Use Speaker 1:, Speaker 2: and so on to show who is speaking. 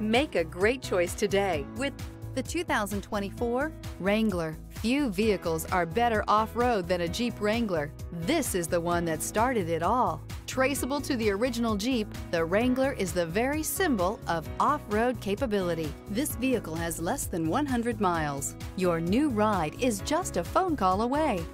Speaker 1: Make a great choice today with
Speaker 2: the 2024 Wrangler. Few vehicles are better off-road than a Jeep Wrangler. This is the one that started it all. Traceable to the original Jeep, the Wrangler is the very symbol of off-road capability. This vehicle has less than 100 miles. Your new ride is just a phone call away.